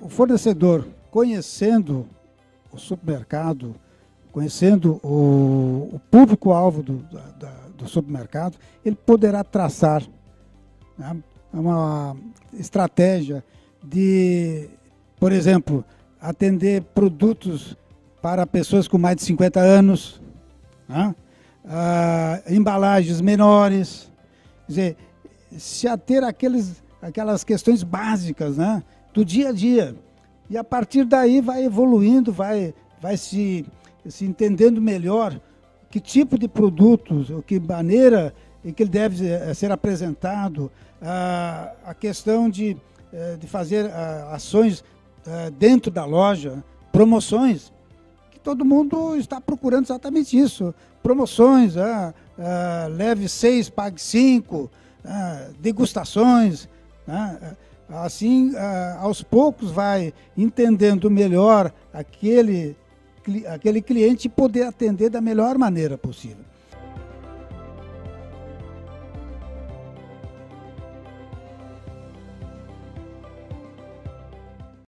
o fornecedor, conhecendo o supermercado, conhecendo o, o público-alvo do, do supermercado, ele poderá traçar né, uma estratégia de, por exemplo, atender produtos para pessoas com mais de 50 anos, né, ah, embalagens menores, quer dizer, se ater àqueles, aquelas questões básicas né, do dia a dia. E a partir daí vai evoluindo, vai, vai se, se entendendo melhor que tipo de produtos, ou que maneira em que ele deve eh, ser apresentado, a, a questão de, eh, de fazer ações eh, dentro da loja, promoções, que todo mundo está procurando exatamente isso. Promoções, ah, ah, leve seis, pague cinco, ah, degustações. Ah, assim, ah, aos poucos vai entendendo melhor aquele aquele cliente poder atender da melhor maneira possível.